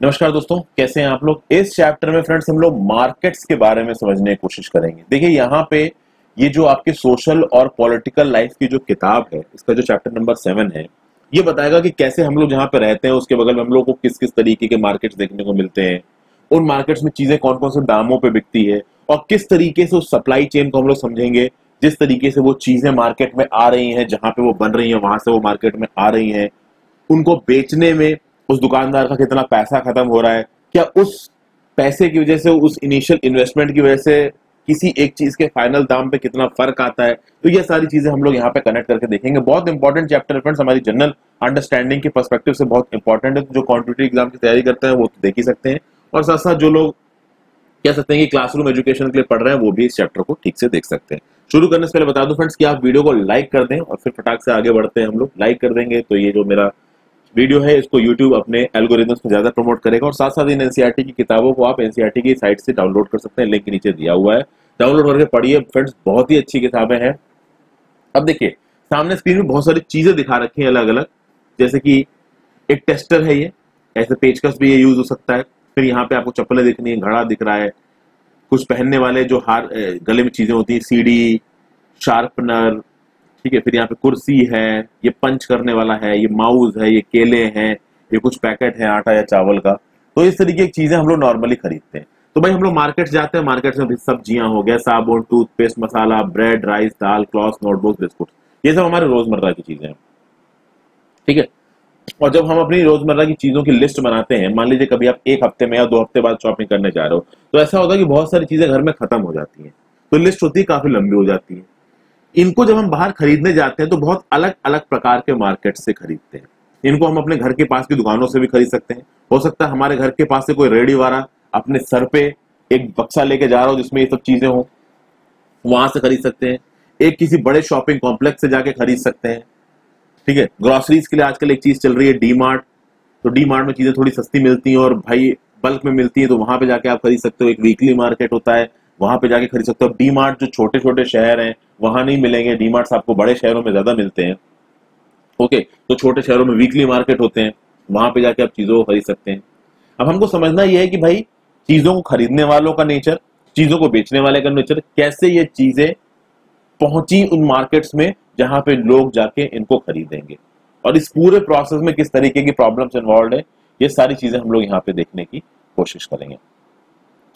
नमस्कार दोस्तों, कैसे हैं आप लोग? इस चैप्टर में फ्रेंड्स हम लोग मार्केट्स के बारे में समझने की कोशिश करेंगे। देखिए, यहाँ पे ये जो आपके सोशल और पॉलिटिकल लाइफ की जो किताब है, इसका जो चैप्टर नंबर सेवन है, ये बताएगा कि कैसे हम लोग जहाँ पे रहते हैं, उसके बगल में हम लोग को किस किस तरीके के मार्केट्स देखने को मिलते हैं, उन मार्केट्स में चीज़ें कौन कौन से दामों पर बिकती है, और किस तरीके से उस सप्लाई चेन को हम लोग समझेंगे, जिस तरीके से वो चीज़ें मार्केट में आ रही हैं, जहाँ पे वो बन रही हैं, वहाँ से वो मार्केट में आ रही हैं, उनको बेचने में उस दुकानदार का कितना पैसा खत्म हो रहा है? क्या उस पैसे की वजह से, उस इनिशियल इन्वेस्टमेंट की वजह से किसी एक चीज़ के फाइनल दाम पे कितना फ़र्क आता है? तो ये सारी चीज़ें हम लोग यहाँ पे कनेक्ट करके देखेंगे। बहुत इंपॉर्टेंट चैप्टर फ्रेंड्स हमारी जनरल अंडरस्टैंडिंग के परस्पेक्टिव से बहुत इंपॉर्टेंट है। तो जो कॉम्पिटेटिव एग्ज़ाम की तैयारी करते हैं, वो तो देख ही सकते हैं। और साथ साथ जो लोग कह सकते हैं कि क्लासरूम एजुकेशन के लिए पढ़ रहे हैं, वो भी इस चैप्टर को ठीक से देख सकते हैं। शुरू करने से पहले बता दूँ फ्रेंड्स कि आप वीडियो को लाइक कर दें और फिर फटाक से आगे बढ़ते हैं हम लोग। लाइक कर देंगे तो ये जो मेरा वीडियो है, इसको यूट्यूब अपने एल्गोरिदम्स में ज़्यादा प्रमोट करेगा और साथ साथ इन एनसीआरटी की किताबों को आप एनसीआरटी की साइट से डाउनलोड कर सकते हैं लिंक नीचे दिया हुआ है। डाउनलोड करके पढ़िए फ्रेंड्स बहुत ही अच्छी किताबें हैं। अब देखिए, सामने स्क्रीन में बहुत सारी चीज़ें दिखा रखी हैं अलग अलग जैसे कि एक टेस्टर है ये, ऐसे पेचकस भी ये यूज़ हो सकता है। फिर यहाँ पे आपको चप्पलें दिखनी है, घड़ा दिख रहा है। कुछ पहनने वाले जो हार गले में चीज़ें होती हैं सीडी शार्पनर ठीक है, फिर यहाँ पे कुर्सी है, ये पंच करने वाला है, ये माउस है, ये केले हैं, ये कुछ पैकेट है, आटा या चावल का। तो इस तरीके की चीज़ें हम लोग नॉर्मली खरीदते हैं। तो भाई हम लोग मार्केट जाते हैं मार्केट में सब्ज़ियाँ हो गया, साबुन टूथपेस्ट मसाला ब्रेड राइस दाल क्लॉथ नोटबुक बिस्कुट ये सब हमारे रोज़मर्रा की चीज़ें हैं। ठीक है? और जब हम अपनी रोज़मर्रा की चीज़ों की लिस्ट बनाते हैं, मान लीजिए कभी आप एक हफ़्ते में या दो हफ़्ते बाद शॉपिंग करने जा रहे हो तो ऐसा होता है कि बहुत सारी चीज़ें घर में खत्म हो जाती हैं। तो लिस्ट होती है, काफ़ी लंबी हो जाती है। इनको जब हम बाहर खरीदने जाते हैं तो बहुत अलग अलग प्रकार के मार्केट से खरीदते हैं। इनको हम अपने घर के पास की दुकानों से भी खरीद सकते हैं। हो सकता है हमारे घर के पास से कोई रेडी वाला अपने सर पे एक बक्सा लेके जा रहा हो, जिसमें ये सब चीज़ें हो, वहाँ से खरीद सकते हैं। एक किसी बड़े शॉपिंग कॉम्प्लेक्स से जाके खरीद सकते हैं। ठीक है? ग्रोसरीज के लिए आजकल एक चीज़ चल रही है डी मार्ट तो डी मार्ट में चीज़ें थोड़ी सस्ती मिलती हैं और भाई बल्क में मिलती है तो वहाँ पे जाके आप खरीद सकते हो। एक वीकली मार्केट होता है वहाँ पे जाके खरीद सकते हो। डी मार्ट जो छोटे छोटे शहर हैं, वहाँ नहीं मिलेंगे। डी मार्ट आपको बड़े शहरों में ज़्यादा मिलते हैं। ओके तो छोटे शहरों में वीकली मार्केट होते हैं। वहाँ पे जाके आप चीज़ों को खरीद सकते हैं। अब हमको समझना यह है कि भाई, चीज़ों को खरीदने वालों का नेचर चीज़ों को बेचने वाले का नेचर कैसे ये चीज़ें पहुँची उन मार्केट्स में जहाँ पे लोग जाके इनको खरीदेंगे? और इस पूरे प्रोसेस में किस तरीके की प्रॉब्लम्स इन्वॉल्व है, ये सारी चीज़ें हम लोग यहाँ पे देखने की कोशिश करेंगे।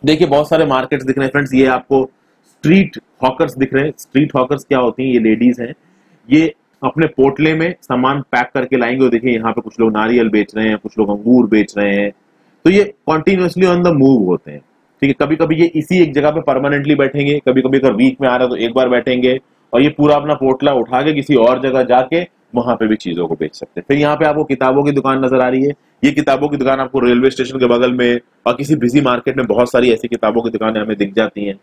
देखिए, बहुत सारे मार्केट्स दिख रहे हैं फ्रेंड्स ये आपको स्ट्रीट हॉकर्स दिख रहे हैं। स्ट्रीट हॉकर्स क्या होती हैं? ये लेडीज़ हैं। ये अपने पोटले में सामान पैक करके लाएँगे। और देखिए, यहाँ पे कुछ लोग नारियल बेच रहे हैं, कुछ लोग अंगूर बेच रहे हैं। तो ये कॉन्टिन्यूसली ऑन द मूव होते हैं। ठीक है कभी कभी ये इसी एक जगह पे परमानेंटली बैठेंगे। कभी कभी अगर वीक में आ रहा है तो एक बार बैठेंगे। और ये पूरा अपना पोटला उठा के किसी और जगह जाके वहाँ पे भी चीज़ों को बेच सकते हैं। फिर यहाँ पे आपको किताबों की दुकान नज़र आ रही है। ये किताबों की दुकान आपको रेलवे स्टेशन के बगल में और किसी बिज़ी मार्केट में बहुत सारी ऐसी किताबों की दुकानें हमें दिख जाती हैं।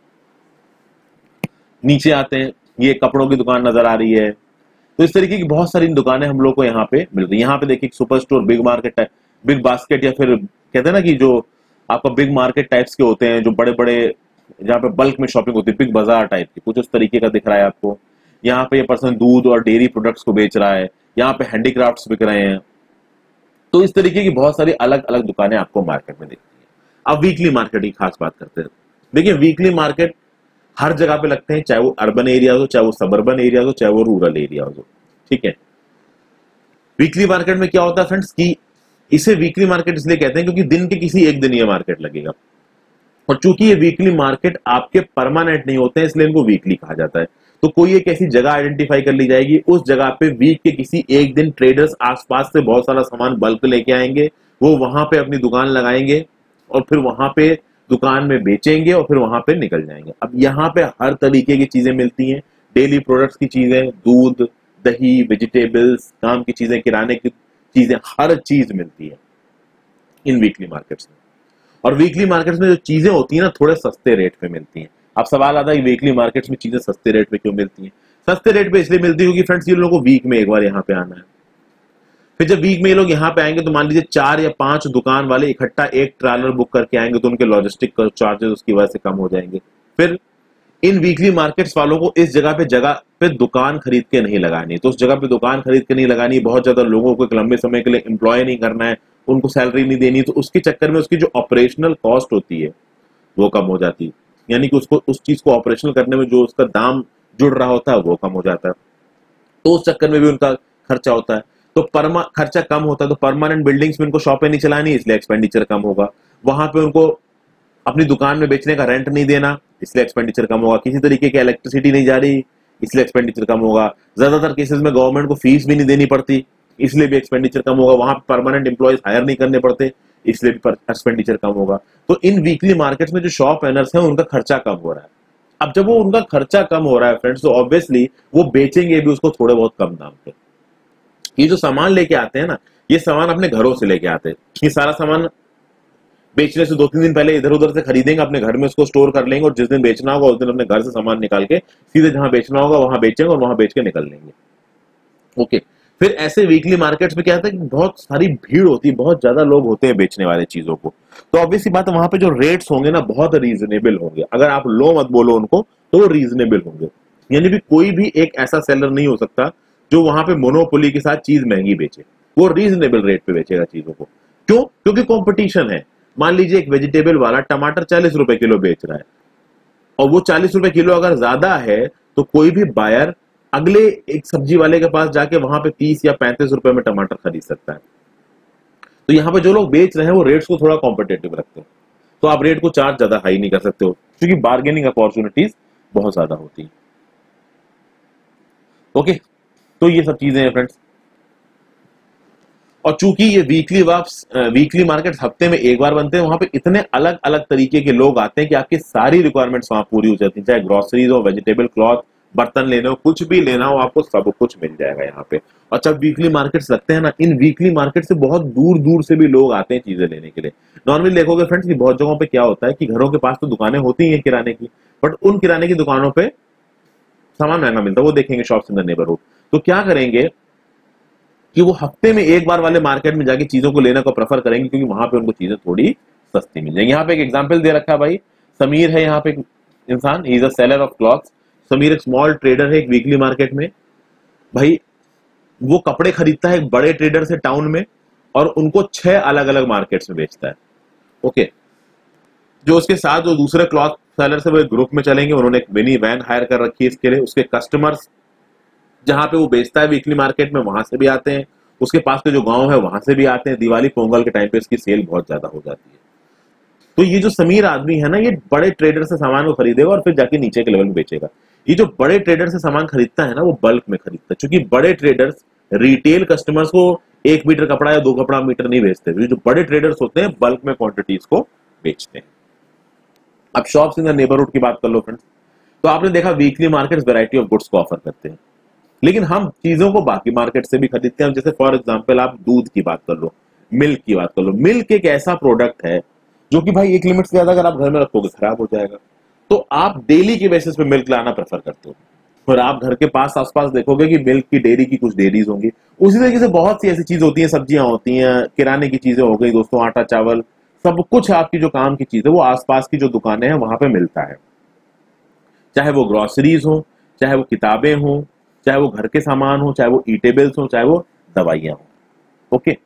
नीचे आते हैं। ये कपड़ों की दुकान नज़र आ रही है। तो इस तरीके की बहुत सारी दुकानें हम लोग को यहाँ पे मिल रही है। यहाँ पे देखिए super store big market big basket या फिर कहते हैं ना कि जो आपका बिग मार्केट टाइप्स के होते हैं, जो बड़े बड़े जहाँ पे बल्क में शॉपिंग होती है बिग बाज़ार टाइप की। कुछ उस तरीके का दिख रहा है आपको। यहाँ पे ये पर्सन दूध और डेयरी प्रोडक्ट्स को बेच रहा है, यहाँ पे हैंडीक्राफ्ट बिक रहे हैं। तो इस तरीके की बहुत सारी अलग अलग दुकानें आपको मार्केट में दिखती है। अब वीकली मार्केट की खास बात करते हैं। देखिए वीकली मार्केट हर जगह पे लगते हैं, चाहे वो अर्बन एरिया हो, चाहे वो सबर्बन एरिया हो, चाहे वो रूरल एरिया हो। ठीक है? वीकली मार्केट में क्या होता है फ्रेंड्स की इसे वीकली मार्केट इसलिए कहते हैं क्योंकि दिन के किसी एक दिन ये मार्केट लगेगा। और चूँकि ये वीकली मार्केट आपके परमानेंट नहीं होते हैं, इसलिए इनको वीकली कहा जाता है। तो कोई एक ऐसी जगह आइडेंटिफाई कर ली जाएगी। उस जगह पे वीक के किसी एक दिन ट्रेडर्स आसपास से बहुत सारा सामान बल्क लेके आएँगे। वो वहाँ पे अपनी दुकान लगाएँगे और फिर वहाँ पे दुकान में बेचेंगे और फिर वहाँ पे निकल जाएँगे। अब यहाँ पे हर तरीके की चीज़ें मिलती हैं। डेली प्रोडक्ट्स की चीज़ें, दूध, दही वेजिटेबल्स काम की चीज़ें, किराने की चीज़ें, हर चीज़ मिलती है इन वीकली मार्केट्स में। और वीकली मार्केट्स में जो चीज़ें होती है ना, थोड़े सस्ते रेट पे मिलती हैं। अब सवाल आता है वीकली मार्केट्स में चीज़ें सस्ते रेट पे क्यों मिलती हैं? सस्ते रेट पे इसलिए मिलती है क्योंकि फ्रेंड्स ये लोगों को वीक में एक बार यहाँ पे आना है। फिर जब वीक में ये लोग यहाँ पे आएँगे तो मान लीजिए चार या पाँच दुकान वाले इकट्ठा एक ट्रैलर बुक करके आएँगे तो उनके लॉजिस्टिक चार्जेस उसकी वजह से कम हो जाएँगे। फिर इन वीकली मार्केट्स वालों को इस जगह पे जगह पे दुकान खरीद के नहीं लगानी तो उस जगह पे दुकान खरीद के नहीं लगानी बहुत ज़्यादा लोगों को एक लंबे समय के लिए एम्प्लॉय नहीं करना है, उनको सैलरी नहीं देनी तो उसके चक्कर में उसकी जो ऑपरेशनल कॉस्ट होती है, वो कम हो जाती है। यानी कि उसको, उस चीज़ को ऑपरेशनल करने में जो उसका दाम जुड़ रहा होता है, वो कम हो जाता है। तो उस चक्कर में भी उनका खर्चा होता है। तो परमा, खर्चा कम होता है तो परमानेंट बिल्डिंग्स में उनको शॉपें नहीं चलानी, इसलिए एक्सपेंडिचर कम होगा। वहाँ पे उनको अपनी दुकान में बेचने का रेंट नहीं देना, इसलिए एक्सपेंडिचर कम होगा। किसी तरीके की इलेक्ट्रिसिटी नहीं जा रही, इसलिए एक्सपेंडिचर कम होगा। ज़्यादातर केसेस में गवर्नमेंट को फ़ीस भी नहीं देनी पड़ती, इसलिए भी एक्सपेंडिचर कम होगा। वहाँ परमानेंट एम्प्लॉयज़ हायर नहीं करने पड़ते। इसलिए भी एक्सपेंडिचर कम होगा। तो इन वीकली मार्केट्स में जो शॉप एनर्स हैं, उनका खर्चा कम हो रहा है। अब जब वो उनका खर्चा कम हो रहा है फ्रेंड्स तो ऑब्वियसली वो बेचेंगे भी उसको थोड़े बहुत कम दाम पे। ये जो सामान लेके आते हैं ना, ये सामान अपने घरों से लेके आते हैं। ये सारा सामान बेचने से दो तीन दिन पहले इधर उधर से खरीदेंगे, अपने घर में उसको स्टोर कर लेंगे और जिस दिन बेचना होगा, उस दिन अपने घर से सामान निकाल के सीधे जहाँ बेचना होगा, वहाँ बेचेंगे और वहाँ बेच के निकल लेंगे। ओके फिर ऐसे वीकली मार्केट्स में क्या होता है कि बहुत सारी भीड़ होती है, बहुत ज़्यादा लोग होते हैं बेचने वाले चीज़ों को। तो ऑब्वियसली बात है, वहाँ पे जो रेट्स होंगे ना, बहुत रीजनेबल होंगे। अगर आप लो मत बोलो उनको तो वो रीजनेबल होंगे। यानी भी कोई भी एक ऐसा सेलर नहीं हो सकता, जो वहाँ पे मोनोपोली के साथ चीज़ महँगी बेचे। वो रीजनेबल रेट पे बेचेगा चीज़ों को। क्यों? क्योंकि कॉम्पिटिशन है। मान लीजिए एक वेजिटेबल वाला टमाटर चालीस रुपए किलो बेच रहा है। और वो चालीस रुपए किलो अगर ज़्यादा है तो कोई भी बायर अगले एक सब्ज़ी वाले के पास जाके वहाँ पे तीस या पैंतीस रुपए में टमाटर खरीद सकता है। तो यहाँ पे जो लोग बेच रहे हैं, वो रेट्स को थोड़ा कॉम्पिटेटिव रखते हैं। तो आप रेट को चार्ज ज़्यादा हाई नहीं कर सकते हो, क्योंकि बार्गेनिंग अपॉर्चुनिटीज़ बहुत ज़्यादा होती है। ओके तो ये सब चीज़ें हैं फ्रेंड्स और चूँकि ये वीकली वाप्स वीकली मार्केट हफ़्ते में एक बार बनते हैं, वहाँ पे इतने अलग अलग तरीके के लोग आते हैं कि आपकी सारी रिक्वायरमेंट्स वहाँ पूरी हो जाती है, चाहे ग्रोसरीज हो वेजिटेबल क्लॉथ बर्तन लेने हो, कुछ भी लेना हो, आपको सब कुछ मिल जाएगा यहाँ पे। और जब वीकली मार्केट्स लगते हैं ना, इन वीकली मार्केट से बहुत दूर दूर से भी लोग आते हैं चीज़ें लेने के लिए। नॉर्मली देखोगे फ्रेंड्स कि बहुत जगहों पे क्या होता है कि घरों के पास तो दुकानें होती हैं किराने की बट उन किराने की दुकानों पे सामान महँगा मिलता है, वो देखेंगे शॉप्स इन द नेबरहुड तो क्या करेंगे कि वो हफ़्ते में एक बार वाले मार्केट में जाके चीज़ों को लेने को प्रेफर करेंगे, क्योंकि वहाँ पे उनको चीज़ें थोड़ी सस्ती मिल जाएँगी। यहाँ पे एक एग्ज़ाम्पल दे रखा है भाई, समीर है यहाँ पे इंसान is a seller of clothes Sameer एक स्मॉल ट्रेडर है एक वीकली मार्केट में। भाई, वो कपड़े खरीदता है एक बड़े ट्रेडर से टाउन में और उनको छह अलग अलग मार्केट्स में बेचता है। ओके जो उसके साथ जो दूसरे क्लॉथ सेलर से वो एक ग्रुप में चलेंगे, उन्होंने एक मिनी वैन हायर कर रखी है इसके लिए। उसके कस्टमर्स जहाँ पे वो बेचता है वीकली मार्केट में, वहाँ से भी आते हैं। उसके पास के जो गाँव है, वहाँ से भी आते हैं। दिवाली पोंगल के टाइम पे इसकी सेल बहुत ज़्यादा हो जाती है। तो ये जो समीर आदमी है ना, ये बड़े ट्रेडर से सामान को खरीदेगा और फिर जाके नीचे के लेवल में बेचेगा। ये जो बड़े ट्रेडर से सामान खरीदता है ना, वो बल्क में खरीदता है। क्योंकि बड़े ट्रेडर्स रिटेल कस्टमर्स को एक मीटर कपड़ा या दो कपड़ा मीटर नहीं बेचते। जो बड़े ट्रेडर्स होते हैं बल्क में क्वांटिटीज को बेचते हैं। अब शॉप्स इन द नेबरहुड की बात कर लो फ्रेंड्स तो आपने देखा weekly market variety of goods को ऑफ़र करते हैं। लेकिन हम चीज़ों को बाकी मार्केट से भी खरीदते हैं। जैसे फॉर एग्ज़ाम्पल आप दूध की बात कर लो मिल्क की बात कर लो। मिल्क एक ऐसा प्रोडक्ट है जो कि भाई एक लिमिट से ज़्यादा अगर आप घर में रखोगे, खराब हो जाएगा। तो आप डेली के बेसिस पे मिल्क लाना प्रेफर करते हो। और आप घर के पास आसपास देखोगे कि मिल्क की डेयरी की कुछ डेयरीज होंगी। उसी तरीके से बहुत सी ऐसी चीज़ होती है, सब्ज़ियाँ होती हैं, किराने की चीज़ें हो गई दोस्तों, आटा, चावल, सब कुछ आपकी जो काम की चीज़ है, वो आसपास की जो दुकानें हैं, वहाँ पे मिलता है। चाहे वो ग्रोसरीज हो, चाहे वो किताबें हो, चाहे वो घर के सामान हो, चाहे वो ईटेबल्स हो, चाहे वो दवाइयाँ हो। ओके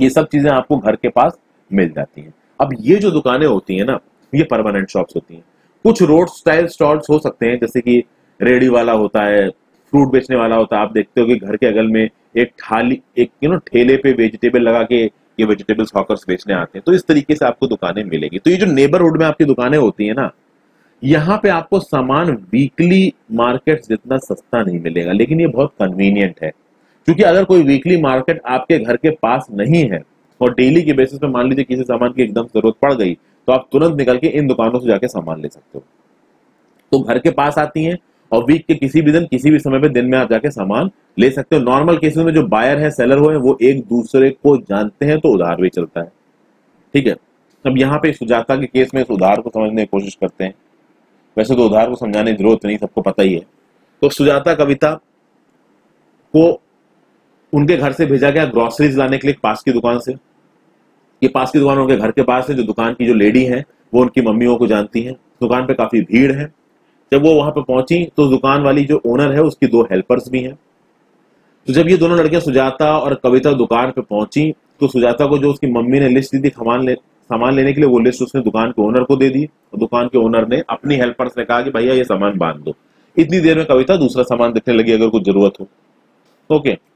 ये सब चीज़ें आपको घर के पास मिल जाती हैं। अब ये जो दुकानें होती हैं ना ये परमानेंट शॉप्स होती हैं। कुछ रोड स्टाइल स्टॉल्स हो सकते हैं, जैसे कि रेडी वाला होता है फ्रूट बेचने वाला होता है। आप देखते हो कि घर के अगल में एक थाली, एक यू नो ठेले पे वेजिटेबल लगा के ये वेजिटेबल्स हॉकर्स बेचने आते हैं। तो इस तरीके से आपको दुकानें मिलेगी। तो ये जो नेबरहुड में आपकी दुकानें होती है ना, यहाँ पे आपको सामान वीकली मार्केट जितना सस्ता नहीं मिलेगा, लेकिन ये बहुत कन्वीनियंट है। क्योंकि अगर कोई वीकली मार्केट आपके घर के पास नहीं है, और डेली के बेसिस पे मान लीजिए किसी सामान की एकदम ज़रूरत पड़ गई तो आप तुरंत निकल के इन दुकानों से जाके सामान ले सकते हो। तो घर के पास आती हैं और वीक के किसी भी दिन, किसी भी समय पे दिन में आप जाके सामान ले सकते हो। नॉर्मल केसेस में जो बायर है सेलर हो, वो एक दूसरे को जानते हैं तो उधार भी चलता है। ठीक है? अब यहाँ पे सुजाता के केस में इस उधार को समझने की कोशिश करते हैं। वैसे तो उधार को समझाने की ज़रूरत नहीं, सबको पता ही है। तो सुजाता कविता को उनके घर से भेजा गया ग्रोसरीज लाने के लिए पास की दुकान से। ये पास की दुकान उनके घर के पास है, जो दुकान की जो लेडी है, वो उनकी मम्मियों को जानती है। दुकान पे काफ़ी भीड़ है। जब वो वहाँ पर पहुँची तो दुकान वाली जो ओनर है, उसकी दो हेल्पर्स भी हैं। तो जब ये दोनों लड़कियाँ सुजाता और कविता दुकान पे पहुँची तो सुजाता को जो उसकी मम्मी ने लिस्ट दी थी सामान ले, सामान लेने के लिए, वो लिस्ट उसने दुकान के ओनर को दे दी। और दुकान के ओनर ने अपनी हेल्पर्स ने कहा कि, भैया, ये सामान बाँध दो। इतनी देर में कविता दूसरा सामान देखने लगी, अगर कुछ ज़रूरत हो। ओके।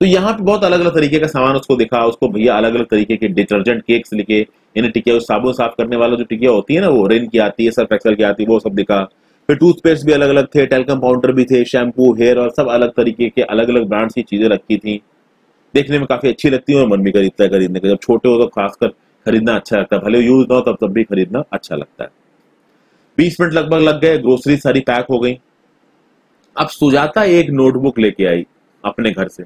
तो यहाँ पे बहुत अलग अलग तरीके का सामान उसको दिखा, उसको भैया अलग अलग तरीके के डिटर्जेंट केक्स लिखे, इन्हें टिकिया साबुन साफ़ करने वाला जो टिकिया होती है ना, वो रेन की आती है, सर्फ एक्सल की आती है, वो सब दिखा। फिर टूथपेस्ट भी अलग अलग थे, टेलकम पाउडर भी थे, शैम्पू, हेयर और सब अलग तरीके के अलग अलग ब्रांड्स की चीज़ें रखी थी। देखने में काफ़ी अच्छी लगती है और मन भी खरीदता है खरीदने का जब छोटे हो तो खासकर खरीदना अच्छा लगता है, भले यूज़ ना हो तब तब भी खरीदना अच्छा लगता है। बीस मिनट लगभग लग गए ग्रोसरी सारी पैक हो गई। अब सुजाता एक नोटबुक लेके आई अपने घर से।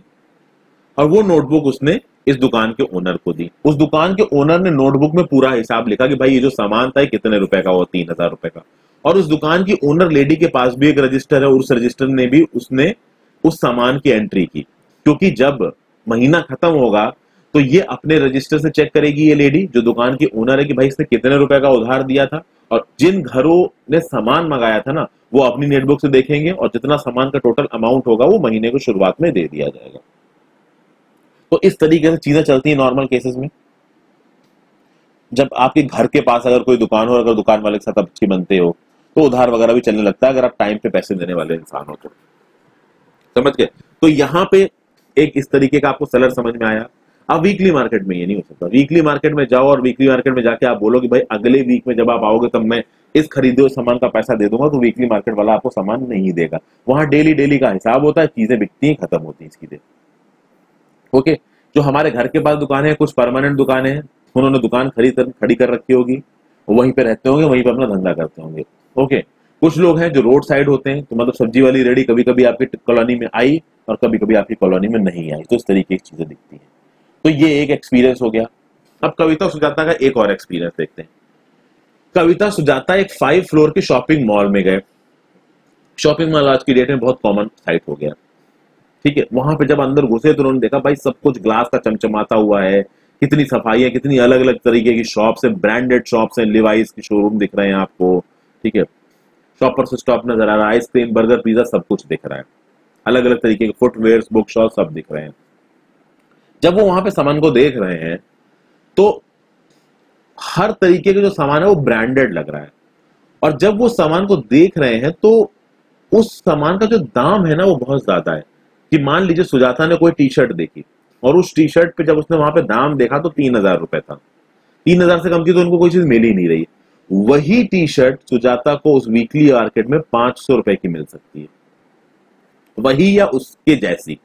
और वो नोटबुक उसने इस दुकान के ओनर को दी। उस दुकान के ओनर ने नोटबुक में पूरा हिसाब लिखा कि भाई ये जो सामान था कितने रुपए का वो तीन हज़ार रुपए का। और उस दुकान की ओनर लेडी के पास भी एक रजिस्टर है, उस रजिस्टर ने भी उसने उस सामान की एंट्री की। क्योंकि जब महीना खत्म होगा तो ये अपने रजिस्टर से चेक करेगी ये लेडी जो दुकान की ओनर है कि भाई इसने कितने रुपए का उधार दिया था। और जिन घरों ने सामान मंगाया था ना, वो अपनी नेटबुक से देखेंगे और जितना सामान का टोटल अमाउंट होगा, वो महीने को शुरुआत में दे दिया जाएगा। तो इस तरीके से चीज़ें चलती है नॉर्मल केसेस में। जब आपके घर के पास अगर कोई दुकान हो, अगर दुकान वाले के साथ आप अच्छी बनते हो तो उधार वगैरह भी चलने लगता है अगर आप टाइम पे पैसे देने वाले इंसान हो तो। समझ गए? तो यहाँ पे एक इस तरीके का आपको सेलर समझ में आया। अब वीकली मार्केट में ये नहीं हो सकता। वीकली मार्केट में जाओ और वीकली मार्केट में जाके आप बोलो कि भाई, अगले वीक में जब आप आओगे तब मैं इस खरीदे हुए सामान का पैसा दे दूँगा तो वीकली मार्केट वाला आपको सामान नहीं देगा। वहाँ डेली डेली का हिसाब होता है, चीज़ें बिकती हैं, खत्म होती हैं इसकी देर ओके? जो हमारे घर के पास दुकानें हैं, कुछ परमानेंट दुकानें हैं, उन्होंने दुकान खरीद खड़ी कर रखी होगी वहीं पे रहते होंगे, वहीं पे अपना धंधा करते होंगे। ओके? कुछ लोग हैं जो रोड साइड होते हैं तो मतलब सब्ज़ी वाली रेडी कभी कभी आपकी कॉलोनी में आई और कभी कभी आपकी कॉलोनी में नहीं आई तो इस तरीके की चीज़ें दिखती हैं। तो ये एक एक्सपीरियंस हो गया। अब कविता सुजाता का एक और एक्सपीरियंस देखते हैं। कविता सुजाता एक फाइव फ्लोर की शॉपिंग मॉल में गए। शॉपिंग मॉल आज की डेट में बहुत कॉमन साइट हो गया। ठीक है, वहाँ पे जब अंदर घुसे तो उन्होंने देखा, भाई सब कुछ ग्लास का चमचमाता हुआ है, कितनी सफ़ाई है, कितनी अलग अलग तरीके की शॉप्स है ब्रांडेड शॉप्स है लिवाइस की शोरूम दिख रहे हैं आपको, ठीक है। शॉपर से स्टॉप नज़र आ रहा है आइसक्रीम बर्गर पिज्जा सब कुछ दिख रहा है। अलग अलग तरीके के फुटवेयर बुक शॉप सब दिख रहे हैं। जब वो वहाँ पे सामान को देख रहे हैं तो हर तरीके के जो सामान है वो ब्रांडेड लग रहा है। और जब वो सामान को देख रहे हैं तो उस सामान का जो दाम है ना, वो बहुत ज़्यादा है। कि मान लीजिए सुजाता ने कोई टी शर्ट देखी, और उस टी शर्ट पे जब उसने वहाँ पे दाम देखा तो तीन हज़ार रुपए था। तीन हज़ार से कम की तो उनको कोई चीज़ मिल ही नहीं रही। वही टी शर्ट सुजाता को उस वीकली मार्केट में पाँच सौ रुपए की मिल सकती है। वही या उसके जैसी।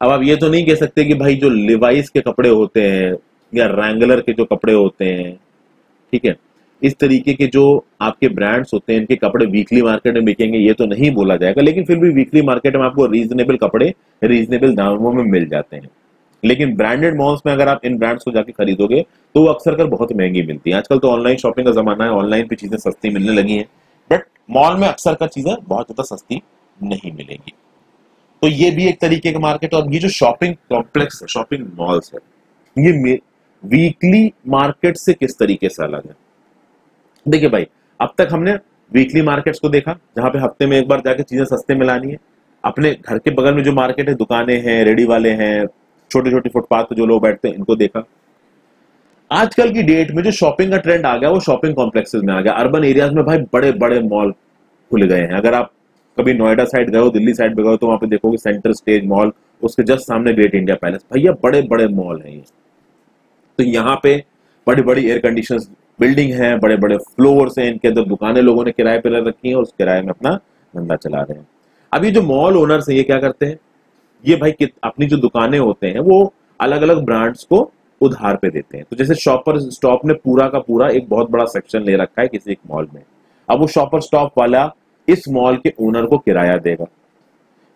अब आप ये तो नहीं कह सकते कि भाई जो लिवाइस के कपड़े होते हैं, या रैंगलर के जो कपड़े होते हैं, ठीक है? इस तरीके के जो आपके ब्रांड्स होते हैं, इनके कपड़े वीकली मार्केट में बिकेंगे, ये तो नहीं बोला जाएगा, लेकिन फिर भी वीकली मार्केट में आपको रीजनेबल कपड़े रीजनेबल दामों में मिल जाते हैं। लेकिन ब्रांडेड मॉल्स में अगर आप इन ब्रांड्स को जाके खरीदोगे तो वो अक्सर कर बहुत महँगी मिलती है। आजकल तो ऑनलाइन शॉपिंग का जमाना है ऑनलाइन पे चीज़ें सस्ती मिलने लगी हैं बट मॉल में अक्सर कर चीज़ें बहुत ज़्यादा सस्ती नहीं मिलेंगी। तो ये भी एक तरीके का मार्केट और ये जो शॉपिंग कॉम्प्लेक्स शॉपिंग मॉल्स है, ये वीकली मार्केट से किस तरीके से अलग है? देखिए भाई, अब तक हमने वीकली मार्केट्स को देखा, जहाँ पे हफ़्ते में एक बार जाके चीज़ें सस्ते में लानी है। अपने घर के बगल में जो मार्केट है, दुकानें हैं रेडी वाले हैं छोटे छोटे फुटपाथ पे जो लोग बैठते हैं, इनको देखा। आजकल की डेट में जो शॉपिंग का ट्रेंड आ गया, वो शॉपिंग कॉम्प्लेक्सेस में आ गया। अर्बन एरियाज़ में भाई बड़े बड़े मॉल खुल गए हैं। अगर आप कभी नोएडा साइड गए हो, दिल्ली साइड पे गए तो वहाँ पे देखोगे सेंटर स्टेज मॉल उसके जस्ट सामने ग्रेट इंडिया पैलेस भैया बड़े बड़े मॉल हैं ये। तो यहाँ पे बड़ी बड़ी एयर कंडीशन बिल्डिंग है बड़े बड़े फ्लोर्स हैं, इनके अंदर दुकानें लोगों ने किराए पर रखी हैं और उस किराए में अपना धंधा चला रहे हैं। अभी जो मॉल ओनर्स हैं, ये क्या करते हैं? ये भाई अपनी जो दुकानें होते हैं, वो अलग अलग ब्रांड्स को उधार पे देते हैं। तो जैसे शॉपर स्टॉप ने पूरा का पूरा एक बहुत बड़ा सेक्शन ले रखा है किसी एक मॉल में। अब वो शॉपर स्टॉप वाला इस मॉल के ओनर को किराया देगा।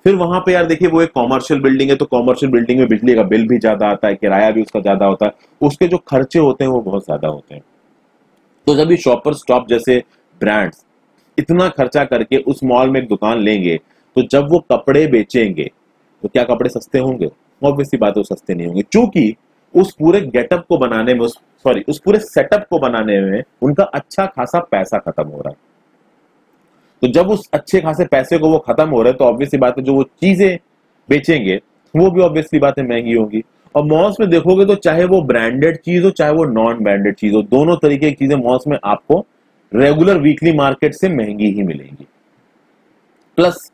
फिर वहाँ पे यार देखिए, वो एक कॉमर्शियल बिल्डिंग है तो कॉमर्शियल बिल्डिंग में बिजली का बिल भी ज़्यादा आता है, किराया भी उसका ज़्यादा होता है। उसके जो खर्चे होते हैं, वो बहुत ज़्यादा होते हैं। तो जब शॉपर स्टॉप जैसे ब्रांड्स इतना खर्चा करके उस मॉल में एक दुकान लेंगे तो जब वो कपड़े बेचेंगे तो क्या कपड़े सस्ते होंगे? ऑब्वियसली बात वो सस्ते नहीं होंगे। क्योंकि उस पूरे गेटअप को बनाने में सॉरी उस पूरे सेटअप को बनाने में उनका अच्छा खासा पैसा खत्म हो रहा है। तो जब उस अच्छे खासे पैसे को वो खत्म हो रहे हैं तो ऑब्वियसली बात है जो वो चीज़ें बेचेंगे, वो भी ऑब्वियसली बात है महँगी होंगी। और मॉल्स में देखोगे तो चाहे वो ब्रांडेड चीज़ हो, चाहे वो नॉन ब्रांडेड चीज़ हो, दोनों तरीके की चीज़ें मॉल्स में आपको रेगुलर वीकली मार्केट से महँगी ही मिलेंगी। प्लस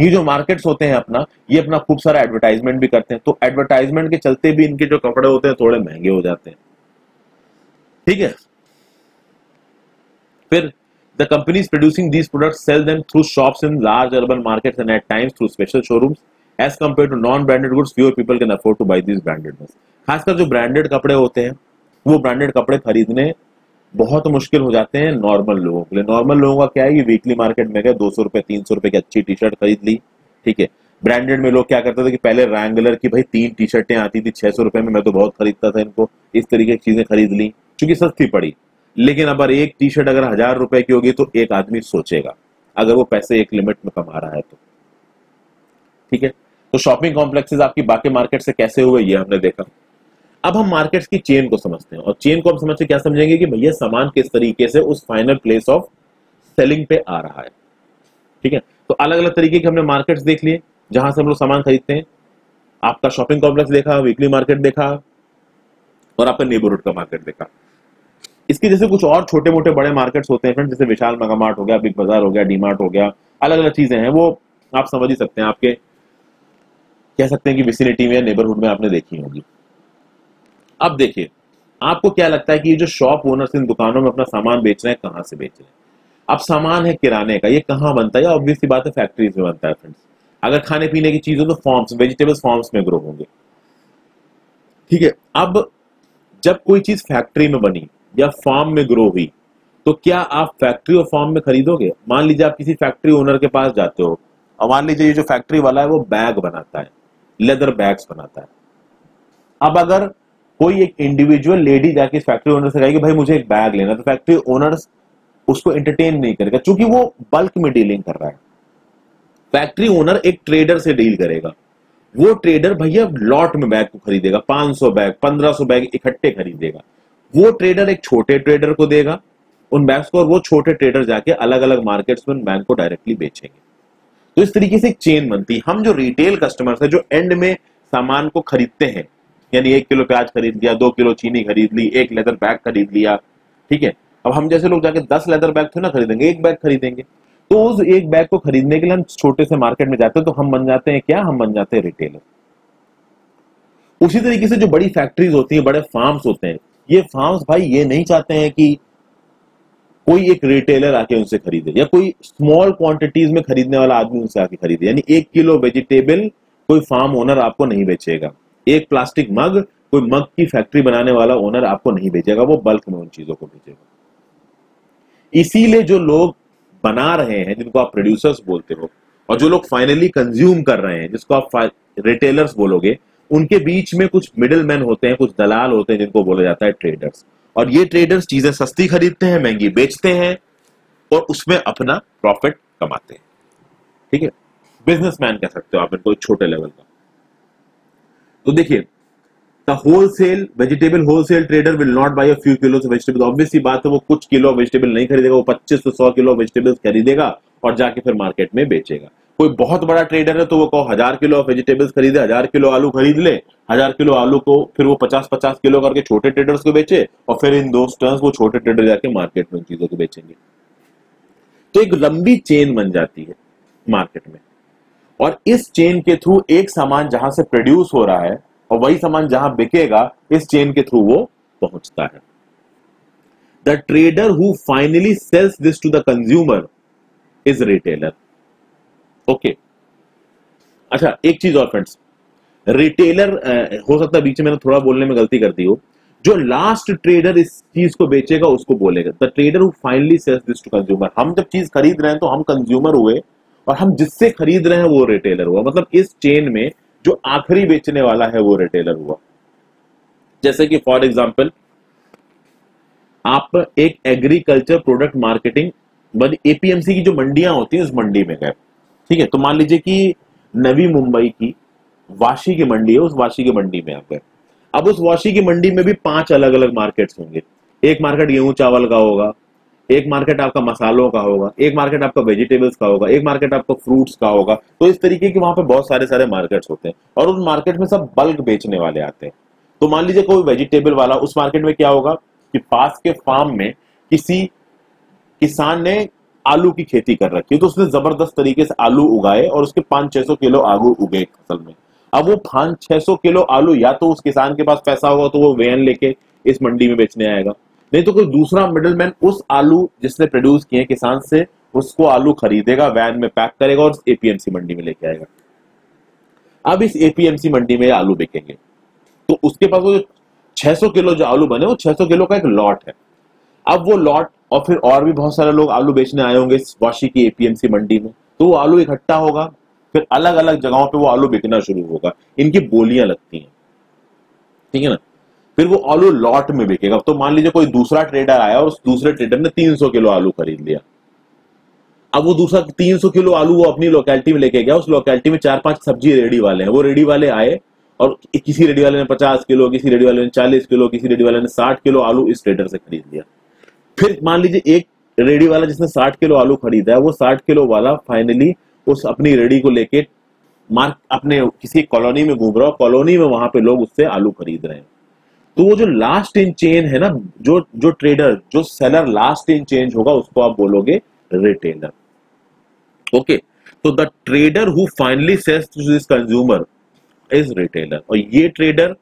ये जो मार्केट्स होते हैं अपना, ये अपना खूब सारा एडवर्टाइजमेंट भी करते हैं। तो एडवर्टाइजमेंट के चलते भी इनके जो कपड़े होते हैं थोड़े महँगे हो जाते हैं। ठीक है? फिर the companies producing these products sell them through shops in large urban markets and at times through special showrooms as compare to non branded goods fewer people can afford to buy these branded खासकर जो branded कपड़े होते हैं, वो branded कपड़े खरीदने बहुत मुश्किल हो जाते हैं नॉर्मल लोगों के लिए। नॉर्मल लोगों का क्या है कि वीकली मार्केट में गए, दो सौ रुपए, तीन सौ रुपए की अच्छी टी शर्ट खरीद ली, ठीक है। ब्रांडेड में लोग क्या करते थे कि पहले रैंगलर की भाई तीन टी शर्टें आती थी, छह सौ रुपए में मैं तो बहुत खरीदता था इनको, इस तरीके की चीज़ें खरीद ली क्योंकि सस्ती पड़ी। लेकिन अगर एक टी शर्ट अगर हज़ार रुपए की होगी तो एक आदमी सोचेगा, अगर वो पैसे एक लिमिट में कमा रहा है तो। ठीक है? तो शॉपिंग कॉम्प्लेक्सेस आपकी बाकी मार्केट से कैसे हुए, ये हमने देखा। अब हम मार्केट्स की चेन को समझते हैं। और चेन को हम समझते क्या समझेंगे कि भैया सामान किस तरीके से उस फाइनल प्लेस ऑफ़ सेलिंग पे आ रहा है। ठीक है? तो अलग अलग तरीके के हमने मार्केट्स देख लिए, जहाँ से हम लोग सामान खरीदते हैं। आपका शॉपिंग कॉम्प्लेक्स देखा वीकली मार्केट देखा, और आपका नेबरहुड का मार्केट देखा। इसके जैसे कुछ और छोटे मोटे बड़े मार्केट्स होते हैं फ्रेंड जैसे विशाल मेगामार्ट हो गया, बिग बाज़ार हो गया, डीमार्ट हो गया अलग अलग चीज़ें हैं, वो आप समझ ही सकते हैं आपके। कह सकते हैं कि विसिनिटी में या नेबरहुड में आपने देखी होगी। अब देखिए, आपको क्या लगता है कि ये जो शॉप ओनर्स इन दुकानों में अपना सामान बेच रहे हैं, कहाँ से बेच रहे हैं? अब सामान है किराने का, ये कहाँ बनता है? ऑब्वियसली बात है फैक्ट्रीज में बनता है फ्रेंड्स अगर खाने पीने की चीज़ हो तो फॉर्म्स वेजिटेबल्स फॉर्म्स में ग्रो होंगे। ठीक है, अब जब कोई चीज़ फैक्ट्री में बनी या फार्म में ग्रो हुई तो क्या आप फैक्ट्री और फार्म में खरीदोगे? मान लीजिए आप किसी फैक्ट्री ओनर के पास जाते हो, और मान लीजिए ये जो फैक्ट्री वाला है, वो बैग बनाता है। लेदर बैग्स बनाता है। अब अगर कोई एक इंडिविजुअल लेडी जाके इस फैक्ट्री ओनर से कहेगी भाई मुझे एक बैग लेना तो फैक्ट्री ओनर उसको एंटरटेन नहीं करेगा, क्योंकि वो बल्क में डीलिंग कर रहा है। फैक्ट्री ओनर एक ट्रेडर से डील करेगा। वो ट्रेडर भैया लॉट में बैग को खरीदेगा 500 बैग 1500 बैग इकट्ठे खरीदेगा। वो ट्रेडर एक छोटे ट्रेडर को देगा, उन बैग्स को और वो छोटे ट्रेडर जाके अलग अलग मार्केट्स में उन बैग को डायरेक्टली बेचेंगे। तो इस तरीके से एक चेन बनती है। हम जो रिटेल कस्टमर्स है, जो एंड में सामान को खरीदते हैं, यानी एक किलो प्याज खरीद लिया, दो किलो चीनी खरीद ली, एक लेदर बैग खरीद लिया, ठीक है? अब हम जैसे लोग जाके दस लेदर बैग थे ना खरीदेंगे, एक बैग खरीदेंगे। तो उस एक बैग को खरीदने के लिए हम छोटे से मार्केट में जाते हैं तो हम बन जाते हैं क्या? हम बन जाते हैं रिटेलर उसी तरीके से जो बड़ी फैक्ट्रीज होती है, बड़े फार्म्स होते हैं, ये फार्म्स भाई ये नहीं चाहते हैं कि कोई एक रिटेलर आके उनसे खरीदे, या कोई स्मॉल क्वांटिटीज में खरीदने वाला आदमी उनसे आके खरीदे, यानी एक किलो वेजिटेबल कोई फार्म ओनर आपको नहीं बेचेगा। एक प्लास्टिक मग कोई मग की फैक्ट्री बनाने वाला ओनर आपको नहीं भेजेगा वो बल्क में उन चीज़ों को भेजेगा इसीलिए जो लोग बना रहे हैं, जिनको आप प्रोड्यूसर्स बोलते हो, और जो लोग फाइनली कंज्यूम कर रहे हैं, जिसको आप रिटेलर्स बोलोगे, उनके बीच में कुछ मिडिल मैन होते हैं, कुछ दलाल होते हैं, जिनको बोला जाता है ट्रेडर्स और ये ट्रेडर्स चीज़ें सस्ती खरीदते हैं, महँगी बेचते हैं और उसमें अपना प्रॉफिट कमाते हैं। ठीक है? बिजनेसमैन कह सकते हो आप इनको छोटे लेवल का। तो देखिए the wholesale vegetable wholesale trader will not buy a few kilo vegetable obviously बात है वो कुछ किलो वेजिटेबल नहीं खरीदेगा, वो 25 से 100 किलो वेजिटेबल खरीदेगा और जाके फिर मार्केट में बेचेगा। कोई बहुत बड़ा ट्रेडर है तो वो कहो हज़ार किलो वेजिटेबल्स खरीदे, हज़ार किलो आलू खरीद ले, हज़ार किलो आलू को फिर वो पचास पचास किलो करके छोटे ट्रेडर्स को बेचे और फिर इन दो वो छोटे ट्रेडर जाके मार्केट में चीज़ों को बेचेंगे। तो एक लंबी चेन बन जाती है मार्केट में। और इस चेन के थ्रू एक सामान जहाँ से प्रोड्यूस हो रहा है और वही सामान जहाँ बिकेगा, इस चेन के थ्रू वो पहुँचता है। The trader who finally sells this to the consumer is retailer okay अच्छा एक चीज़ और फ्रेंड्स रिटेलर हो सकता है बीच में थोड़ा बोलने में गलती कर दी हो. जो लास्ट ट्रेडर इस चीज़ को बेचेगा, उसको बोलेगा. The trader who finally sells this to consumer हम जब चीज़ खरीद रहे हैं तो हम कंज्यूमर हुए और हम जिससे खरीद रहे हैं, वो रिटेलर हुआ. मतलब इस चेन में जो आखिरी बेचने वाला है, वो रिटेलर हुआ. जैसे कि फॉर एग्ज़ाम्पल आप एक एग्रीकल्चर प्रोडक्ट मार्केटिंग एपीएमसी की जो मंडियाँ होती हैं, उस मंडी में गए. ठीक है तो मान लीजिए कि नवी मुंबई की वाशी की मंडी है, उस वाशी की मंडी में आप अब उस वाशी की मंडी में भी पाँच अलग अलग मार्केट्स होंगे। एक मार्केट गेहूँ चावल का होगा, एक मार्केट आपका मसालों का होगा, एक मार्केट आपका वेजिटेबल्स का होगा, एक मार्केट आपका फ्रूट्स का होगा। तो इस तरीके के वहाँ पे बहुत सारे सारे मार्केट्स होते हैं और उस मार्केट में सब बल्क बेचने वाले आते हैं। तो मान लीजिए कोई वेजिटेबल वाला, उस मार्केट में क्या होगा कि पास के फार्म में किसी किसान ने आलू की खेती कर रखी है। तो उसने ज़बरदस्त तरीके से आलू उगाए और उसके पाँच छह सौ किलो आलू उगे फ़सल में। अब वो पाँच छह सौ किलो आलू या तो उस किसान के पास पैसा होगा तो वो वैन लेके इस मंडी में बेचने आएगा। नहीं तो कोई दूसरा मिडलमैन उस आलू जिसने प्रोड्यूस किए किसान से, उसको आलू खरीदेगा, वैन में पैक करेगा और एपीएमसी मंडी में लेके आएगा। अब इस एपीएमसी मंडी में आलू बिकेंगे। तो उसके पास वो 600 किलो जो आलू बने, वो 600 किलो का एक लॉट है। अब वो लॉट और फिर और भी बहुत सारे लोग आलू बेचने आए होंगे वाशी की एपीएमसी मंडी में। तो वो आलू इकट्ठा होगा, फिर अलग अलग जगहों पे वो आलू बिकना शुरू होगा। इनकी बोलियाँ लगती हैं। ठीक है ना? फिर वो आलू लॉट में बिकेगा। तो मान लीजिए कोई दूसरा ट्रेडर आया और उस दूसरे ट्रेडर ने 300 किलो आलू खरीद लिया। अब वो दूसरा 300 किलो आलू वो अपनी लोकेलिटी में लेके गया। उस लोकेलिटी में चार पाँच सब्ज़ी रेडी वाले हैं। वो रेडी वाले आए और किसी रेडी वाले ने 50 किलो, किसी रेडी वाले ने 40 किलो, किसी रेडी वाले ने 60 किलो आलू इस ट्रेडर से खरीद लिया। फिर मान लीजिए एक रेडी वाला जिसने 60 किलो आलू खरीदा है, वो 60 किलो वाला फाइनली उस अपनी रेडी को लेके मार्क अपने किसी कॉलोनी में घूम रहा हो कॉलोनी में वहाँ पे लोग उससे आलू खरीद रहे हैं। तो वो जो लास्ट इन चेन है ना, जो जो ट्रेडर जो सेलर लास्ट इन चेंज होगा, उसको आप बोलोगे रिटेलर ओके तो the trader who finally sells to this consumer is retailer और ये ट्रेडर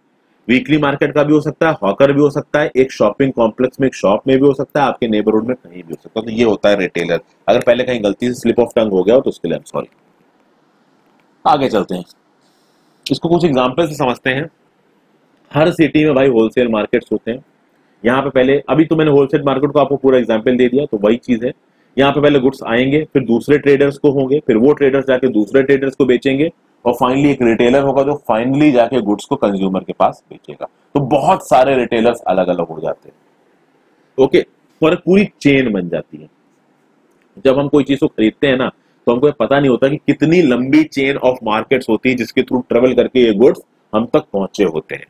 वीकली मार्केट का भी हो सकता है हॉकर भी हो सकता है, एक शॉपिंग कॉम्प्लेक्स में एक शॉप में भी हो सकता है, आपके नेबरहुड में कहीं भी हो सकता है। तो ये होता है रिटेलर अगर पहले कहीं गलती से स्लिप ऑफ़ टंग हो गया हो तो उसके लिए सॉरी आगे चलते हैं। इसको कुछ एग्ज़ाम्पल से समझते हैं। हर सिटी में भाई होलसेल मार्केट्स होते हैं। यहाँ पे पहले, अभी तो मैंने होलसेल मार्केट को आपको पूरा एग्ज़ाम्पल दे दिया तो वही चीज़ है। यहाँ पे पहले गुड्स आएँगे, फिर दूसरे ट्रेडर्स को होंगे, फिर वो ट्रेडर्स जाके दूसरे ट्रेडर्स को बेचेंगे और फाइनली एक रिटेलर होगा जो फाइनली जाके गुड्स को कंज्यूमर के पास बेचेगा। तो बहुत सारे रिटेलर्स अलग अलग हो जाते हैं। ओके और पूरी चेन बन जाती है। जब हम कोई चीज़ को खरीदते हैं ना तो हमको पता नहीं होता कि कितनी लंबी चेन ऑफ़ मार्केट्स होती है जिसके थ्रू ट्रेवल करके ये गुड्स हम तक पहुँचे होते हैं।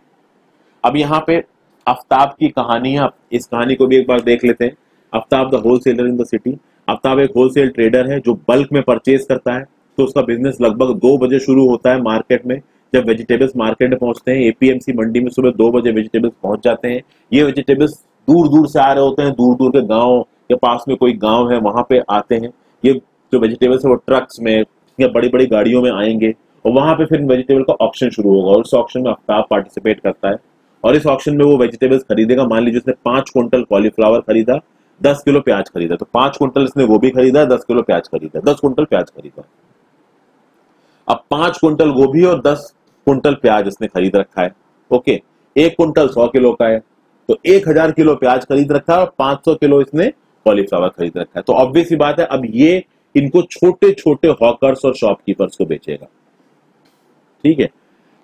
अब यहाँ पे आफ्ताब की कहानी है। इस कहानी को भी एक बार देख लेते हैं। Aftab the wholesaler in the city Aftab एक होलसेल ट्रेडर है, जो बल्क में परचेज करता है तो उसका बिज़नेस लगभग दो बजे शुरू होता है मार्केट में, जब वेजिटेबल्स मार्केट में पहुँचते हैं एपीएमसी मंडी में सुबह दो बजे वेजिटेबल्स पहुँच जाते हैं। ये वेजिटेबल्स दूर दूर से आ रहे होते हैं दूर दूर के गाँव या पास में कोई गाँव है, वहाँ पे आते हैं। ये जो वेजिटेबल्स है, वो ट्रक्स में या बड़ी बड़ी गाड़ियों में आएँगे, और वहाँ पे फिर वेजिटेबल का ऑप्शन शुरू होगा, और उस ऑप्शन में आफ्ताब पार्टिसिपेट करता है। और इस ऑप्शन में वो वेजिटेबल्स खरीदेगा, मान लीजिए उसने पाँच क्विंटल कॉलीफ्लावर खरीदा दस किलो प्याज खरीदा तो पाँच क्विंटल इसने गोभी खरीदा दस किलो प्याज खरीदा दस क्विंटल प्याज खरीदा अब पाँच कुंटल गोभी और दस कुंटल प्याज इसने खरीद रखा है, ओके, एक कुंटल सौ किलो का है तो एक हज़ार किलो प्याज खरीद रखा है और पाँच सौ किलो इसने कॉलीफ्लावर खरीद रखा है। तो ऑब्वियस ही बात है, अब ये इनको छोटे छोटे हॉकर्स और शॉपकीपर्स को बेचेगा। ठीक है?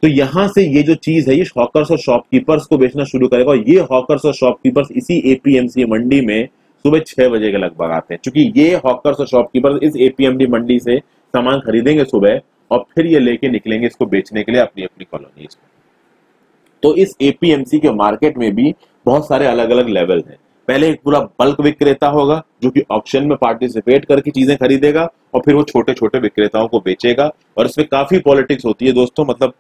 तो यहाँ से ये जो चीज़ है, ये हॉकर्स और शॉपकीपर्स को बेचना शुरू करेगा और ये हॉकर्स और शॉपकीपर्स इसी एपीएमसी मंडी में सुबह छह बजे के लगभग आते हैं। क्योंकि ये हॉकर्स और शॉपकीपर्स इस एपीएमडी मंडी से सामान खरीदेंगे सुबह और फिर ये लेके निकलेंगे इसको बेचने के लिए अपनी अपनी कॉलोनीज में। तो इस एपीएमसी के मार्केट में भी बहुत सारे अलग अलग लेवल हैं। पहले एक पूरा बल्क विक्रेता होगा, जो कि ऑप्शन में पार्टिसिपेट करके चीज़ें खरीदेगा और फिर वो छोटे छोटे विक्रेताओं को बेचेगा। और इसमें काफ़ी पॉलिटिक्स होती है दोस्तों मतलब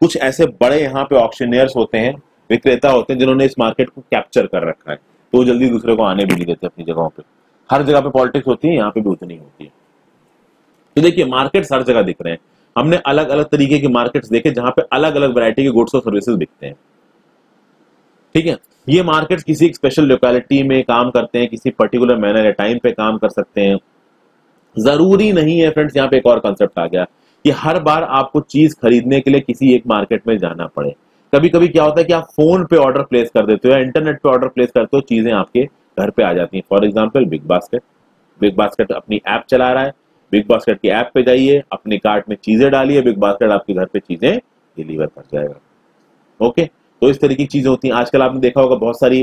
कुछ ऐसे बड़े यहाँ पे ऑप्शनियर्स होते हैं, विक्रेता होते हैं, जिन्होंने इस मार्केट को कैप्चर कर रखा है। तो जल्दी दूसरे को आने भी नहीं देते अपनी जगहों पे। हर जगह पे पॉलिटिक्स होती है, यहाँ पे भी उतनी होती है। तो देखिए, मार्केट्स हर जगह दिख रहे हैं। हमने अलग अलग तरीके के मार्केट्स देखे जहाँ पे अलग अलग वैरायटी के गुड्स और सर्विसेज़ बिकते हैं। ठीक है? ये मार्केट्स किसी एक स्पेशल लोकेलिटी में काम करते हैं, किसी पर्टिकुलर मैनर या टाइम पे काम कर सकते हैं। ज़रूरी नहीं है फ्रेंड्स यहाँ पे एक और कंसेप्ट आ गया। कि हर बार आपको चीज़ खरीदने के लिए किसी एक मार्केट में जाना पड़े। कभी कभी क्या होता है कि आप फ़ोन पे ऑर्डर प्लेस कर देते हो या इंटरनेट पे ऑर्डर प्लेस करते हो, चीज़ें आपके घर पे आ जाती हैं। For example big basket big basket अपनी ऐप चला रहा है। बिग बास्केट की ऐप पे जाइए, अपने कार्ट में चीज़ें डालिए बिग बास्केट आपके घर पे चीज़ें डिलीवर कर जाएगा। ओके तो इस तरीके की चीज़ें होती हैं। आजकल आपने देखा होगा, बहुत सारी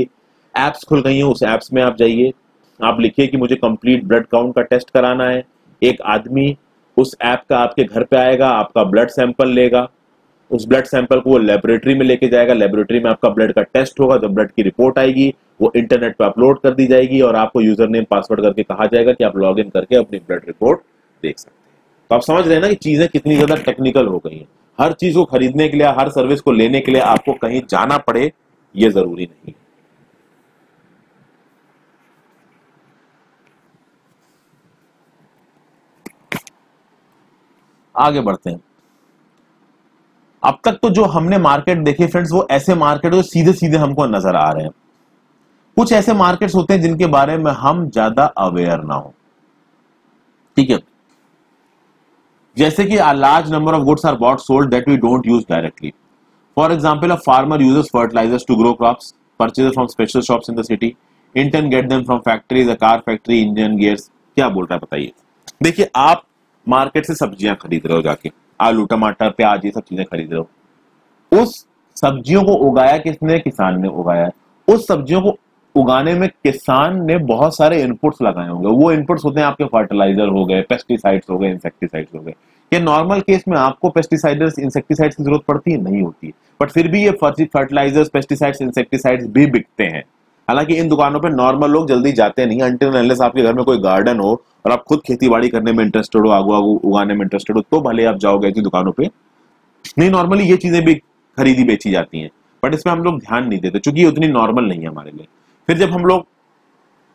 एप्स खुल गई हैं। उस एप्स में आप जाइए। आप लिखिए कि मुझे कंप्लीट ब्लड काउंट का टेस्ट कराना है। एक आदमी उस ऐप का आपके घर पे आएगा, आपका ब्लड सैंपल लेगा। उस ब्लड सैंपल को वो लेबोरेटरी में लेके जाएगा। लेबोरेटरी में आपका ब्लड का टेस्ट होगा, जब ब्लड की रिपोर्ट आएगी, वो इंटरनेट पर अपलोड कर दी जाएगी और आपको यूज़र नेम पासवर्ड करके कहा जाएगा कि आप लॉग इन करके अपनी ब्लड रिपोर्ट देख सकते हैं। तो आप समझ रहे हैं ना कि चीज़ें कितनी ज़्यादा टेक्निकल हो गई हैं। हर चीज़ को खरीदने के लिए, हर सर्विस को लेने के लिए आपको कहीं जाना पड़े, ये ज़रूरी नहीं आगे बढ़ते हैं। अब तक तो जो हमने मार्केट देखे फ्रेंड्स वो ऐसे मार्केट जो सीधे सीधे हमको नज़र आ रहे हैं। कुछ ऐसे मार्केट्स होते हैं जिनके बारे में हम ज़्यादा अवेयर ना हो। ठीक है? जैसे कि a large number of goods are bought sold that we don't use directly for example a farmer use fertilisers to grow crop purchase from special shop in the city in turn get them from factories car factory engine gears क्या बोल रहा है, बताइए? देखिए, आप market से सब्ज़ियाँ खरीद रहे हो जाके। आलू, टमाटर, प्याज, ये सब चीज़ें खरीद रहे हो उस सब्जियों को उगाया किसने? किसान ने उगाया। उस सब्जियों को उगाने में किसान ने बहुत सारे इनपुट्स लगाए होंगे। वो इनपुट्स होते हैं आपके फर्टिलाइज़र हो गए पेस्टिसाइड्स हो गए इंसेक्टिसाइड्स हो गए। कि नॉर्मल केस में आपको पेस्टिसाइडर्स इंसेक्टिसाइड्स की ज़रूरत पड़ती है? नहीं होती। बट फिर भी ये फर्टिलाइजर्स पेस्टिसाइड्स इंसेक्टिसाइड्स भी बिकते हैं। हालाँकि इन दुकानों पर नॉर्मल लोग जल्दी जाते नहीं अंटिल आपके घर में कोई गार्डन हो और आप खुद खेती बाड़ी करने में इंटरेस्टेड हो, आगू आगू उगाने में इंटरेस्टेड हो तो भले आप जाओगे ऐसी दुकानों पे। नहीं नॉर्मली ये चीज़ें भी खरीदी बेची जाती हैं बट इसमें हम लोग ध्यान नहीं देते क्योंकि ये उतनी नॉर्मल नहीं है हमारे लिए। फिर जब हम लोग,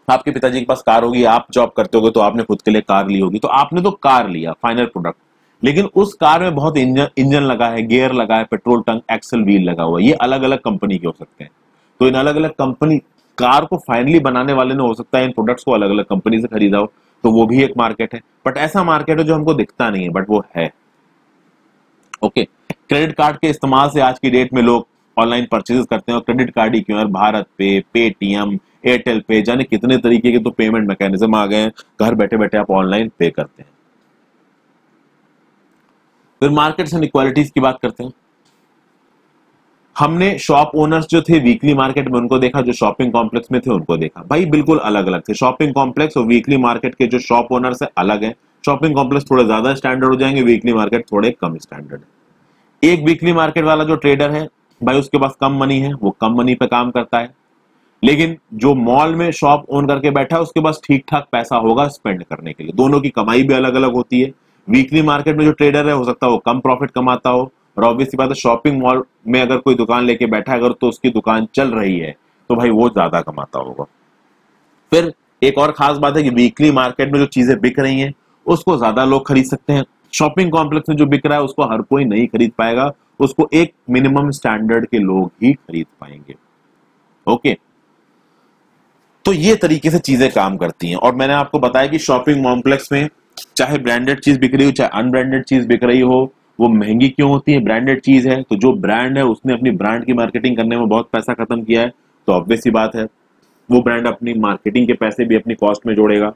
आपके पिताजी के पास कार होगी, आप जॉब करते होगे तो आपने खुद के लिए कार ली होगी तो आपने तो कार लिया फाइनल प्रोडक्ट लेकिन उस कार में बहुत इंजन इंजन लगा है गियर लगा है पेट्रोल टंक एक्सल व्हील लगा हुआ है, ये अलग अलग कंपनी के हो सकते हैं। तो इन अलग अलग कंपनी कार को फाइनली बनाने वाले ने, हो सकता है इन प्रोडक्ट्स को अलग अलग कंपनी से खरीदा हो तो वो भी एक मार्केट है। बट ऐसा मार्केट है जो हमको दिखता नहीं है बट वो है। ओके क्रेडिट कार्ड के इस्तेमाल से आज की डेट में लोग ऑनलाइन परचेज करते हैं और क्रेडिट कार्ड ही क्यों है भारत पे पेटीएम एयरटेल पे जाने कितने तरीके के तो पेमेंट मैकेनिज्म आ गए हैं। घर बैठे बैठे आप ऑनलाइन पे करते हैं। फिर मार्केट्स एंड इक्वालिटीज की बात करते हैं। हमने शॉप ओनर्स जो थे वीकली मार्केट में उनको देखा, जो शॉपिंग कॉम्प्लेक्स में थे उनको देखा। भाई, बिल्कुल अलग अलग थे। शॉपिंग कॉम्प्लेक्स और वीकली मार्केट के जो शॉप ओनर्स है, अलग है। शॉपिंग कॉम्प्लेक्स थोड़े ज़्यादा स्टैंडर्ड हो जाएँगे वीकली मार्केट थोड़े कम स्टैंडर्ड एक वीकली मार्केट वाला जो ट्रेडर है, भाई, उसके पास कम मनी है, वो कम मनी पे काम करता है। लेकिन जो मॉल में शॉप ओन करके बैठा है, उसके पास ठीक ठाक पैसा होगा स्पेंड करने के लिए। दोनों की कमाई भी अलग अलग होती है। वीकली मार्केट में जो ट्रेडर है, हो सकता है वो कम प्रॉफिट कमाता हो। और ऑब्वियसली बात है शॉपिंग मॉल में अगर कोई दुकान लेके बैठा है अगर तो उसकी दुकान चल रही है तो भाई वो ज़्यादा कमाता होगा। फिर एक और खास बात है कि वीकली मार्केट में जो चीज़ें बिक रही हैं, उसको ज़्यादा लोग खरीद सकते हैं। शॉपिंग कॉम्प्लेक्स में जो बिक रहा है, उसको हर कोई नहीं खरीद पाएगा, उसको एक मिनिमम स्टैंडर्ड के लोग ही खरीद पाएँगे। ओके तो ये तरीके से चीज़ें काम करती हैं। और मैंने आपको बताया कि शॉपिंग कॉम्प्लेक्स में चाहे ब्रांडेड चीज़ बिक रही हो, चाहे अनब्रांडेड चीज़ बिक रही हो वो महँगी क्यों होती है? ब्रांडेड चीज़ है तो जो ब्रांड है, उसने अपनी ब्रांड की मार्केटिंग करने में बहुत पैसा खत्म किया है तो ऑब्वियस ही बात है, वो ब्रांड अपनी मार्केटिंग के पैसे भी अपनी कॉस्ट में जोड़ेगा।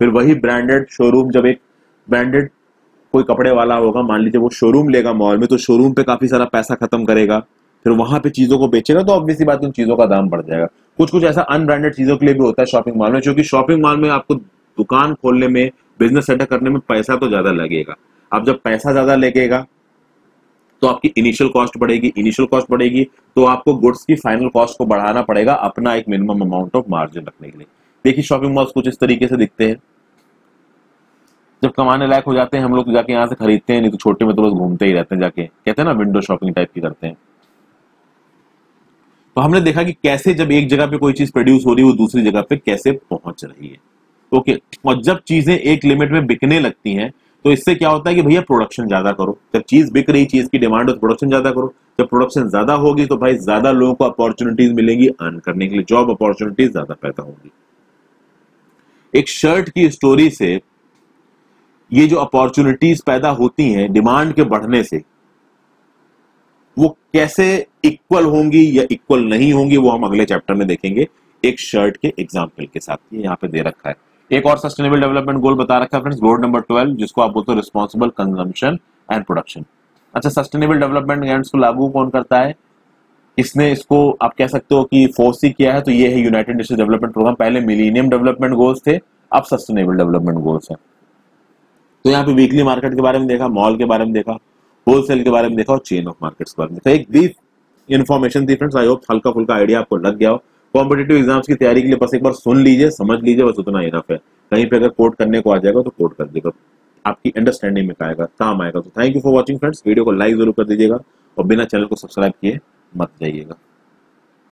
फिर वही ब्रांडेड शोरूम जब एक ब्रांडेड कोई कपड़े वाला होगा, मान लीजिए वो शोरूम लेगा मॉल में तो शोरूम पे काफ़ी सारा पैसा खत्म करेगा, फिर वहाँ पे चीज़ों को बेचेगा तो ऑब्वियसली बात उन चीज़ों का दाम बढ़ जाएगा। कुछ कुछ ऐसा अनब्रांडेड चीज़ों के लिए भी होता है शॉपिंग मॉल में, क्योंकि शॉपिंग मॉल में आपको दुकान खोलने में बिज़नेस सेटअप करने में पैसा तो ज़्यादा लगेगा। अब जब पैसा ज़्यादा लगेगा तो आपकी इनिशियल कॉस्ट बढ़ेगी इनिशियल कॉस्ट बढ़ेगी तो आपको गुड्स की फाइनल कॉस्ट को बढ़ाना पड़ेगा अपना एक मिनिमम अमाउंट ऑफ़ मार्जिन रखने के लिए। देखिए शॉपिंग मॉल्स कुछ इस तरीके से दिखते हैं। जब कमाने लायक हो जाते हैं, हम लोग जाके यहाँ से खरीदते हैं, नहीं तो छोटे में तो बस घूमते ही रहते हैं जाके। कहते हैं ना विंडो शॉपिंग टाइप की करते हैं। तो हमने देखा कि कैसे जब एक जगह पे कोई चीज़ प्रोड्यूस हो रही है, वो दूसरी जगह पे कैसे पहुँच रही है। ओके, और जब चीज़ें एक लिमिट में बिकने लगती हैं तो इससे क्या होता है कि भैया प्रोडक्शन ज़्यादा करो। जब चीज़ बिक रही, चीज़ की डिमांड हो तो प्रोडक्शन ज़्यादा करो। जब प्रोडक्शन ज़्यादा होगी तो भाई ज़्यादा लोगों को अपॉर्चुनिटीज़ मिलेंगी अर्न करने के लिए। जॉब अपॉर्चुनिटीज़ ज़्यादा पैदा होंगी। एक शर्ट की स्टोरी से ये जो अपॉर्चुनिटीज़ पैदा होती हैं डिमांड के बढ़ने से, वो कैसे इक्वल होंगी या इक्वल नहीं होंगी, वो हम अगले चैप्टर में देखेंगे। एक शर्ट के एग्ज़ाम्पल के साथ यहाँ पे दे रखा है। एक और सस्टेनेबल डेवलपमेंट गोल बता रखा है फ्रेंड्स गोल नंबर ट्वेल्व जिसको आप बोलते हो रिस्पॉन्सिबल कंजम्पशन एंड प्रोडक्शन अच्छा सस्टेनेबल डेवलपमेंट एंड को लागू कौन करता है? इसने इसको आप कह सकते हो कि फोर्स ही किया है तो ये है यूनाइटेड नेशन डेवलपमेंट प्रोग्राम पहले मिलीनियम डेवलपमेंट गोल्स थे, अब सस्टेनेबल डेवलपमेंट गोल्स है। तो यहाँ पे वीकली मार्केट के बारे में देखा मॉल के बारे में देखा होलसेल के बारे में देखा और चेन ऑफ़ मार्केट्स के बारे में देखा। एक ब्रीफ इन्फॉर्मेशन थी फ्रेंड्स आई होप हल्का फुल्का आइडिया आपको लग गया हो। कॉम्पिटेटिव एग्ज़ाम्स की तैयारी के लिए बस एक बार सुन लीजिए, समझ लीजिए, बस उतना इनफ है। कहीं पे अगर कोर्ट करने को आ जाएगा तो कोर्ट कर देगा। आपकी अंडरस्टैंडिंग में आएगा, काम आएगा। तो thank you for watching friends video को लाइक ज़रूर कर दीजिएगा और बिना चैनल को सब्सक्राइब किए मत जाइएगा।